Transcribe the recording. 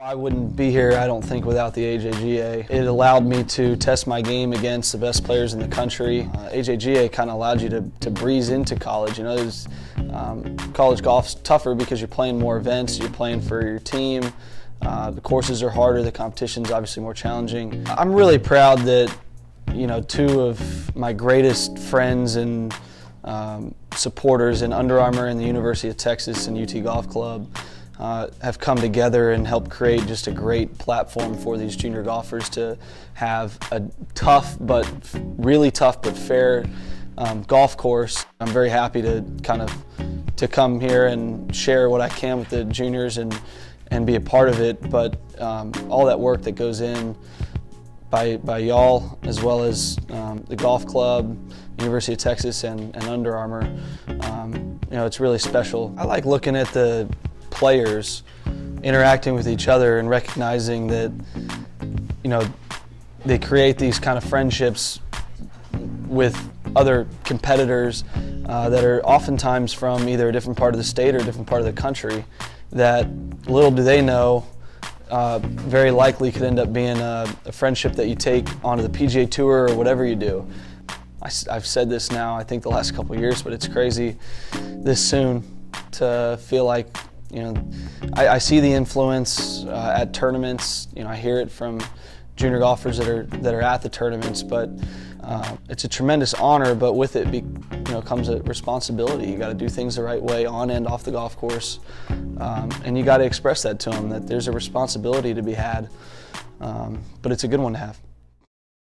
I wouldn't be here, I don't think, without the AJGA. It allowed me to test my game against the best players in the country. Uh, AJGA kind of allowed you to, to breeze into college. You know, was, um, college golf's tougher because you're playing more events, you're playing for your team. Uh, the courses are harder, the competition's obviously more challenging. I'm really proud that, you know, two of my greatest friends and um, supporters in Under Armour and the University of Texas and UT Golf Club uh, have come together and helped create just a great platform for these junior golfers to have a tough but really tough but fair um, golf course. I'm very happy to kind of to come here and share what I can with the juniors and and be a part of it. But um, all that work that goes in by by y'all as well as um, the golf club, University of Texas, and, and Under Armour. Um, you know, it's really special. I like looking at the players interacting with each other and recognizing that, you know, they create these kind of friendships with other competitors uh, that are oftentimes from either a different part of the state or a different part of the country that little do they know uh, very likely could end up being a, a, friendship that you take onto the PGA Tour or whatever you do. I, have said this now, I think the last couple years, but it's crazy this soon to feel like you know, I, I see the influence uh, at tournaments. You know, I hear it from junior golfers that are that are at the tournaments. But uh, it's a tremendous honor. But with it, be, you know, comes a responsibility. You got to do things the right way on and off the golf course, um, and you got to express that to them that there's a responsibility to be had. Um, but it's a good one to have.